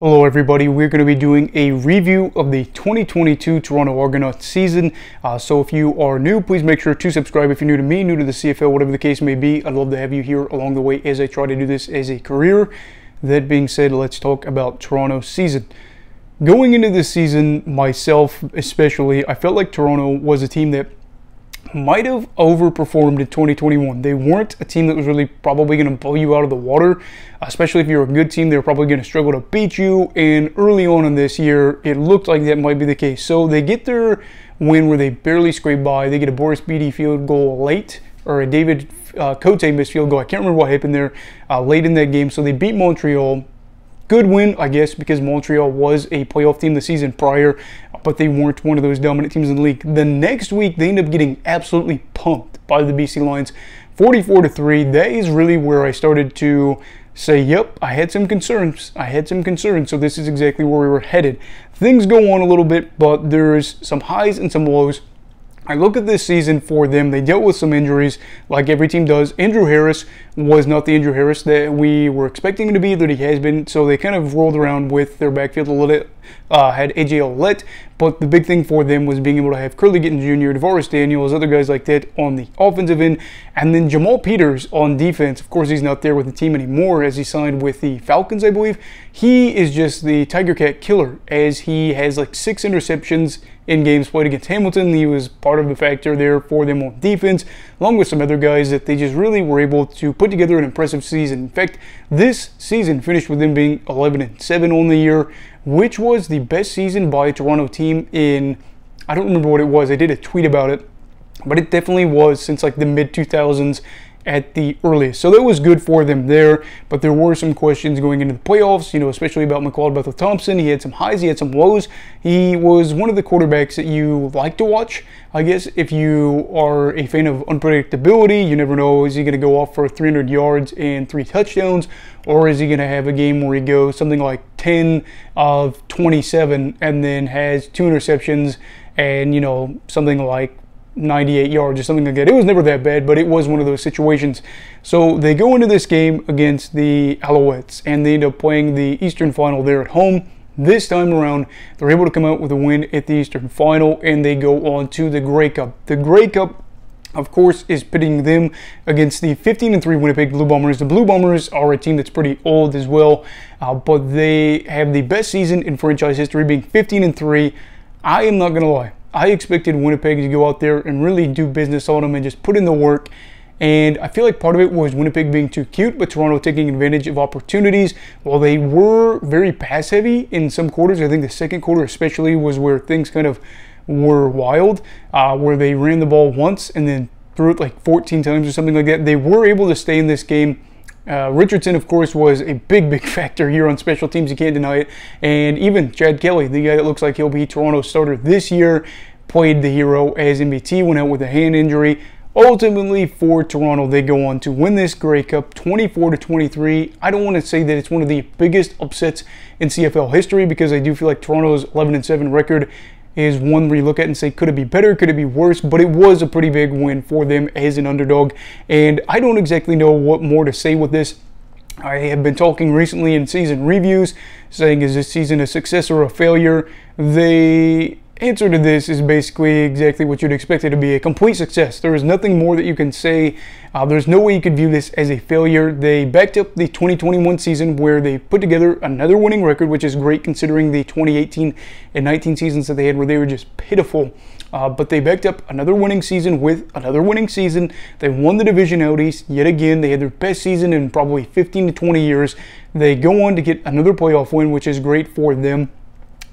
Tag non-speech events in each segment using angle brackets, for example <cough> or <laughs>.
Hello everybody, we're going to be doing a review of the 2022 Toronto Argonauts season. Uh, so if you are new, please make sure to subscribe. If you're new to me, new to the CFL, whatever the case may be, I'd love to have you here along the way as I try to do this as a career. That being said, let's talk about Toronto season. Going into this season, myself especially, I felt like Toronto was a team that might have overperformed in 2021. They weren't a team that was really probably going to blow you out of the water, especially if you're a good team. They were probably going to struggle to beat you. And early on in this year, it looked like that might be the case. So they get their win where they barely scrape by. They get a Boris Bede field goal late, or a David uh, Cote missed field goal. I can't remember what happened there uh, late in that game. So they beat Montreal good win, I guess, because Montreal was a playoff team the season prior but they weren't one of those dominant teams in the league. The next week, they end up getting absolutely pumped by the BC Lions, 44 to 3. That is really where I started to say, yep, I had some concerns. I had some concerns, so this is exactly where we were headed. Things go on a little bit, but there's some highs and some lows. I look at this season for them. They dealt with some injuries, like every team does. Andrew Harris was not the Andrew Harris that we were expecting him to be, that he has been. So they kind of rolled around with their backfield a little bit. Uh, had AJ Ouellette, but the big thing for them was being able to have Kurleigh Gittens Jr., DaVaris Daniels, other guys like that on the offensive end, and then Jamal Peters on defense. Of course, he's not there with the team anymore as he signed with the Falcons, I believe. He is just the Tiger Cat killer as he has like six interceptions in games played against Hamilton. He was part of the factor there for them on defense, along with some other guys that they just really were able to put together an impressive season. In fact, this season finished with them being 11 and 7 on the year, which was the best season by a Toronto team in I don't remember what it was. I did a tweet about it, but it definitely was since like the mid 2000s at the earliest. So that was good for them there, but there were some questions going into the playoffs, you know, especially about McLeod Bethel Thompson. He had some highs, he had some lows. He was one of the quarterbacks that you like to watch. I guess if you are a fan of unpredictability, you never know, is he going to go off for 300 yards and three touchdowns, or is he going to have a game where he goes something like 10 of 27 and then has two interceptions and, you know, something like 98 yards or something like that. It was never that bad, but it was one of those situations. So they go into this game against the Alouettes and they end up playing the Eastern Final there at home. This time around, they're able to come out with a win at the Eastern Final and they go on to the Grey Cup. The Grey Cup of course, is pitting them against the 15 and 3 Winnipeg Blue Bombers. The Blue Bombers are a team that's pretty old as well, uh, but they have the best season in franchise history, being 15 and 3. I am not going to lie. I expected Winnipeg to go out there and really do business on them and just put in the work. And I feel like part of it was Winnipeg being too cute, but Toronto taking advantage of opportunities. While they were very pass heavy in some quarters, I think the second quarter especially was where things kind of were wild, uh, where they ran the ball once and then threw it like 14 times or something like that. They were able to stay in this game uh, Richardson, of course, was a big, big <laughs> factor here on special teams. You can't deny it. And even Chad Kelly, the guy that looks like he'll be Toronto's starter this year, played the hero as MBT, went out with a hand injury. Ultimately, for Toronto, they go on to win this Grey Cup 24 to 23. I don't want to say that it's one of the biggest upsets in CFL history because I do feel like Toronto's 11 and 7 record is one where you look at and say, could it be better? Could it be worse? But it was a pretty big win for them as an underdog. And I don't exactly know what more to say with this. I have been talking recently in season reviews saying, is this season a success or a failure? They answer to this is basically exactly what you'd expect it to be a complete success. There is nothing more that you can say. Uh, there's no way you could view this as a failure. They backed up the 2021 season where they put together another winning record, which is great considering the 2018 and 19 seasons that they had where they were just pitiful. Uh, but they backed up another winning season with another winning season. They won the division out east yet again. They had their best season in probably 15 to 20 years. They go on to get another playoff win, which is great for them.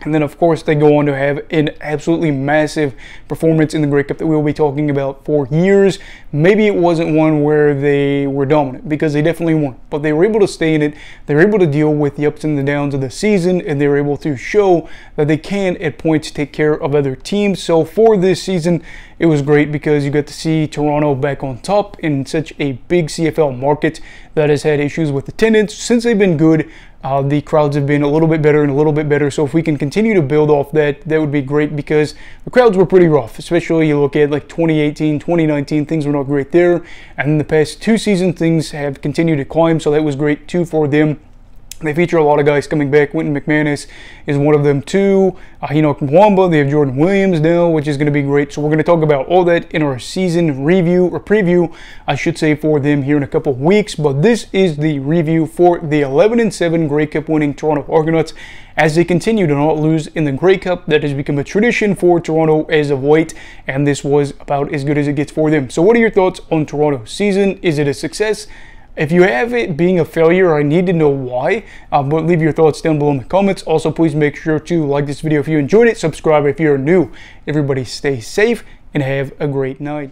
And then, of course, they go on to have an absolutely massive performance in the Grey Cup that we will be talking about for years. Maybe it wasn't one where they were dominant because they definitely weren't, but they were able to stay in it. They were able to deal with the ups and the downs of the season, and they were able to show that they can, at points, take care of other teams. So, for this season, it was great because you got to see Toronto back on top in such a big CFL market that has had issues with attendance. Since they've been good, uh, the crowds have been a little bit better and a little bit better. So if we can continue to build off that, that would be great because the crowds were pretty rough, especially you look at like 2018, 2019, things were not great there. And in the past two seasons, things have continued to climb. So that was great too for them. They feature a lot of guys coming back. Wynton McManus is one of them too. Uh, Henoc Muamba, they have Jordan Williams now, which is going to be great. So we're going to talk about all that in our season review or preview, I should say, for them here in a couple weeks. But this is the review for the 11 and 7 Grey Cup winning Toronto Argonauts as they continue to not lose in the Grey Cup. That has become a tradition for Toronto as of late, and this was about as good as it gets for them. So, what are your thoughts on Toronto's season? Is it a success? If you have it being a failure, I need to know why, uh, but leave your thoughts down below in the comments. Also, please make sure to like this video if you enjoyed it, subscribe if you're new. Everybody stay safe and have a great night.